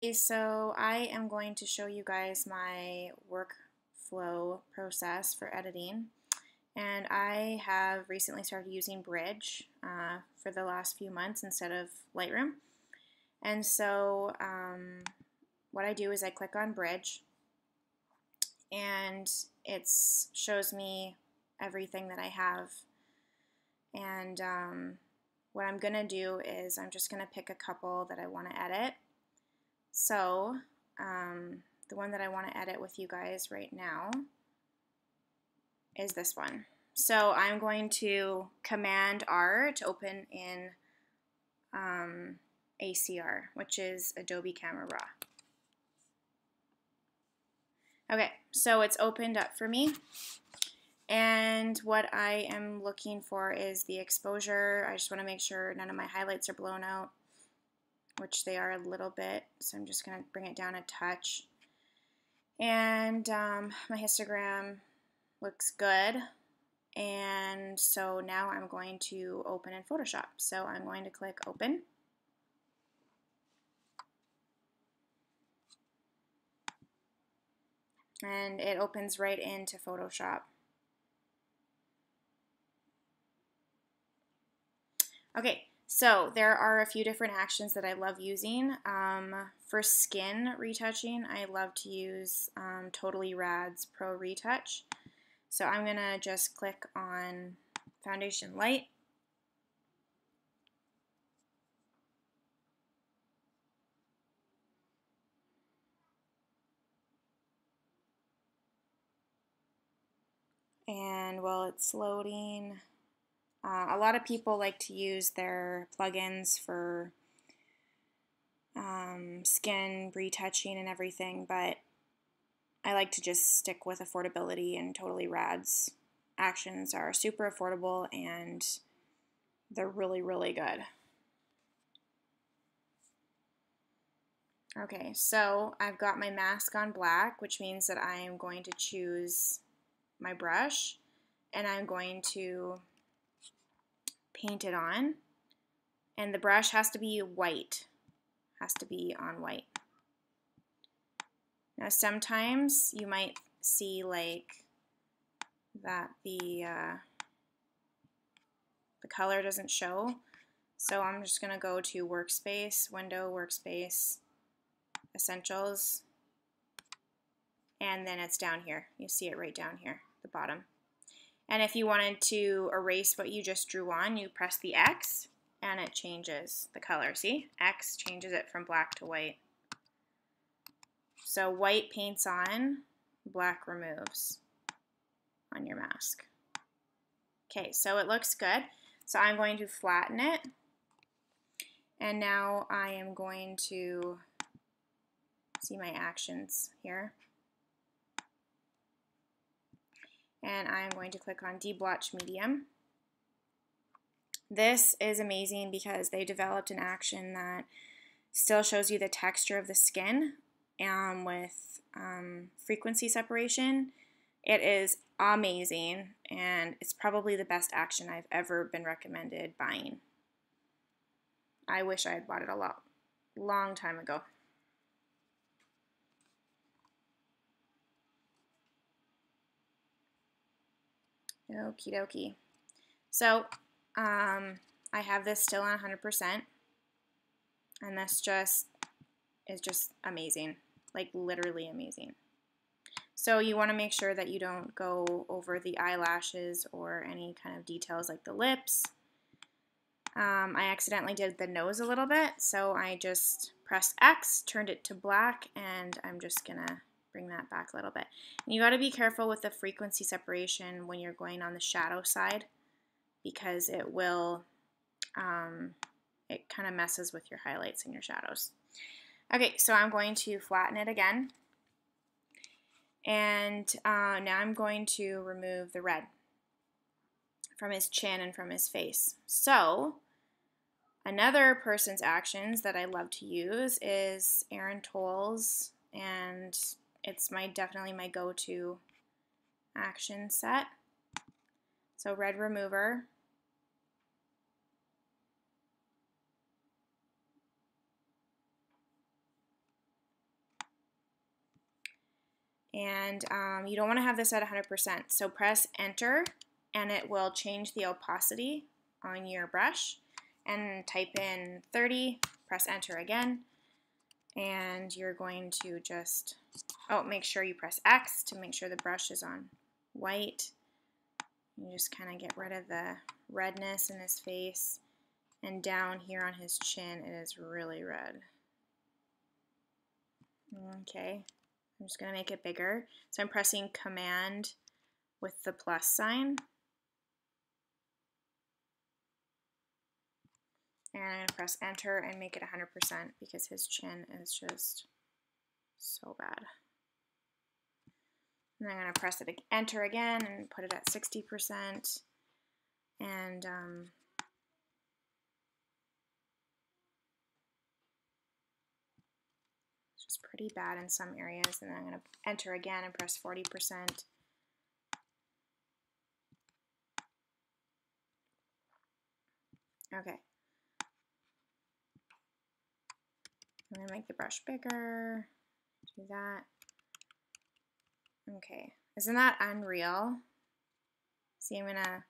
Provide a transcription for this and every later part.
So I am going to show you guys my workflow process for editing. And I have recently started using Bridge uh, for the last few months instead of Lightroom. And so um, what I do is I click on Bridge and it shows me everything that I have. And um, what I'm going to do is I'm just going to pick a couple that I want to edit so, um, the one that I want to edit with you guys right now is this one. So I'm going to Command R to open in um, ACR, which is Adobe Camera Raw. Okay, so it's opened up for me. And what I am looking for is the exposure. I just want to make sure none of my highlights are blown out which they are a little bit. So I'm just going to bring it down a touch. And um, my histogram looks good. And so now I'm going to open in Photoshop. So I'm going to click open. And it opens right into Photoshop. Okay, so there are a few different actions that I love using. Um, for skin retouching, I love to use um, Totally Rad's Pro Retouch. So I'm going to just click on Foundation Light. And while it's loading, uh, a lot of people like to use their plugins for um, skin retouching and everything, but I like to just stick with affordability and Totally Rad's actions are super affordable and they're really, really good. Okay, so I've got my mask on black, which means that I am going to choose my brush and I'm going to paint it on. And the brush has to be white, has to be on white. Now sometimes you might see like that the uh, the color doesn't show. So I'm just going to go to Workspace, Window, Workspace, Essentials, and then it's down here. You see it right down here, the bottom. And if you wanted to erase what you just drew on, you press the X and it changes the color. See? X changes it from black to white. So white paints on, black removes on your mask. Okay, so it looks good. So I'm going to flatten it. And now I am going to see my actions here. And I'm going to click on deblotch medium. This is amazing because they developed an action that still shows you the texture of the skin um, with um, frequency separation. It is amazing and it's probably the best action I've ever been recommended buying. I wish I had bought it a lot long time ago. Okie dokie. So um, I have this still on 100%. And this just is just amazing. Like literally amazing. So you want to make sure that you don't go over the eyelashes or any kind of details like the lips. Um, I accidentally did the nose a little bit, so I just pressed X, turned it to black, and I'm just going to bring that back a little bit. And you got to be careful with the frequency separation when you're going on the shadow side because it will, um, it kind of messes with your highlights and your shadows. Okay, so I'm going to flatten it again. And uh, now I'm going to remove the red from his chin and from his face. So another person's actions that I love to use is Erin Tolle's and it's my definitely my go-to action set. So red remover. And um, you don't want to have this at 100%. So press enter and it will change the opacity on your brush and type in 30, press enter again, and you're going to just, oh, make sure you press X to make sure the brush is on white. You just kind of get rid of the redness in his face. And down here on his chin, it is really red. Okay, I'm just going to make it bigger. So I'm pressing Command with the plus sign. I'm going to press Enter and make it 100% because his chin is just so bad. And I'm going to press it Enter again and put it at 60%. And um, it's just pretty bad in some areas. And then I'm going to enter again and press 40%. Okay. I'm going to make the brush bigger. Do that. Okay. Isn't that unreal? See, I'm going to...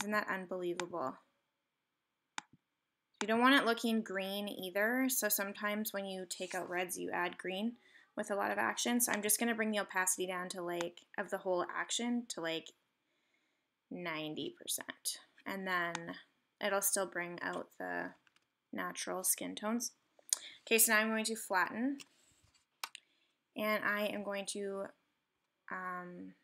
Isn't that unbelievable? You don't want it looking green either, so sometimes when you take out reds, you add green with a lot of action. So I'm just going to bring the opacity down to like, of the whole action to like 90%. And then it'll still bring out the natural skin tones. Okay, so now I'm going to flatten. And I am going to um,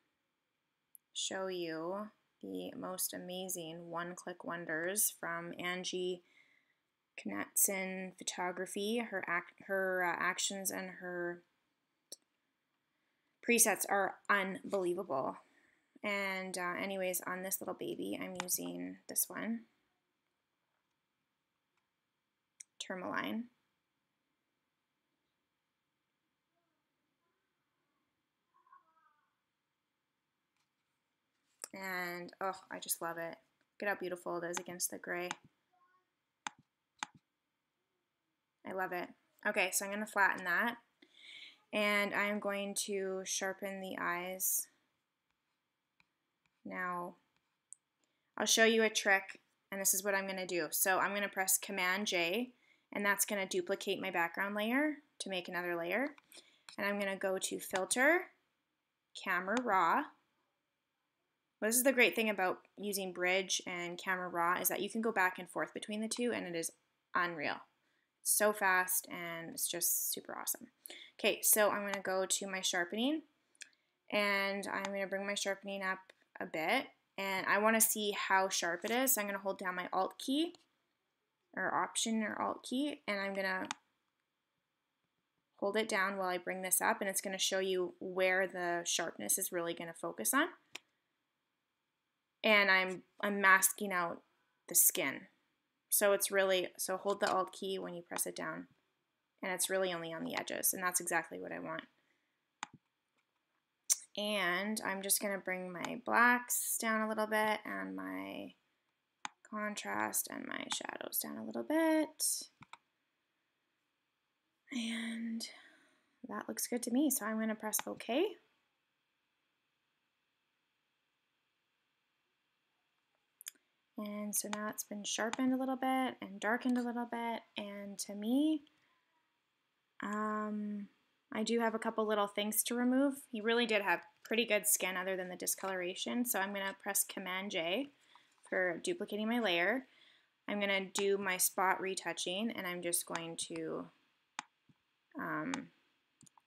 show you the most amazing one-click wonders from Angie Knatzen photography. Her act, her uh, actions and her presets are unbelievable. And uh, anyways, on this little baby, I'm using this one, Tourmaline. And, oh, I just love it. Look at how beautiful it is against the gray. I love it. Okay, so I'm going to flatten that. And I'm going to sharpen the eyes. Now, I'll show you a trick, and this is what I'm going to do. So I'm going to press Command J, and that's going to duplicate my background layer to make another layer. And I'm going to go to Filter, Camera Raw. Well, this is the great thing about using Bridge and Camera Raw is that you can go back and forth between the two, and it is unreal so fast and it's just super awesome. Okay, so I'm going to go to my sharpening and I'm going to bring my sharpening up a bit and I want to see how sharp it is. So I'm going to hold down my Alt key or Option or Alt key and I'm to hold it down while I bring this up and it's to show you where the sharpness is really to focus on. And I'm, I'm masking out the skin. So it's really, so hold the Alt key when you press it down. And it's really only on the edges. And that's exactly what I want. And I'm just to bring my blacks down a little bit and my contrast and my shadows down a little bit. And that looks good to me. So I'm going to press OK. And so now it's been sharpened a little bit and darkened a little bit. And to me, um, I do have a couple little things to remove. He really did have pretty good skin other than the discoloration. So I'm going to press Command J for duplicating my layer. I'm going to do my spot retouching and I'm just going to um,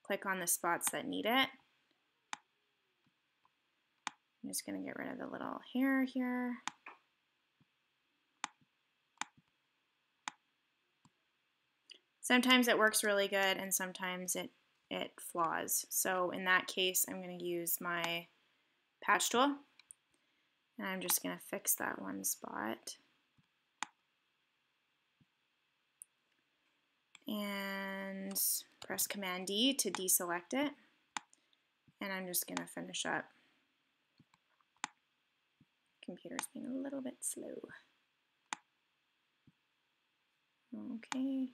click on the spots that need it. I'm just going to get rid of the little hair here. Sometimes it works really good and sometimes it, it flaws. So in that case, I'm going to use my patch tool and I'm just going to fix that one spot. And press Command D to deselect it. And I'm just going to finish up. Computer's being a little bit slow. Okay.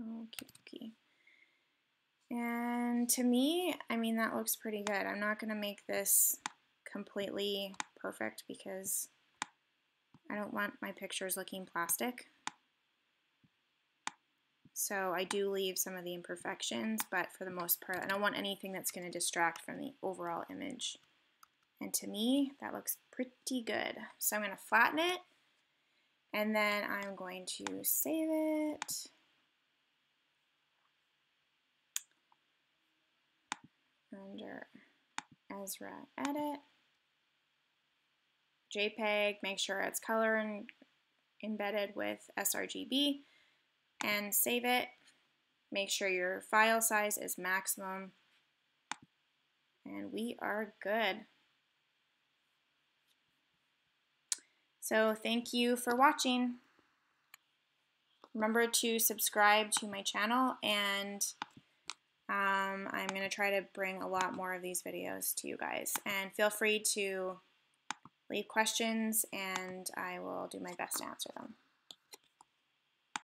Okay. And to me, I mean, that looks pretty good. I'm not going to make this completely perfect because I don't want my pictures looking plastic. So I do leave some of the imperfections, but for the most part, I don't want anything that's going to distract from the overall image. And to me, that looks pretty good. So I'm going to flatten it, and then I'm going to save it. Under Ezra Edit. JPEG, make sure it's color and embedded with sRGB and save it. Make sure your file size is maximum and we are good. So thank you for watching. Remember to subscribe to my channel and um, I'm going to try to bring a lot more of these videos to you guys. And feel free to leave questions and I will do my best to answer them.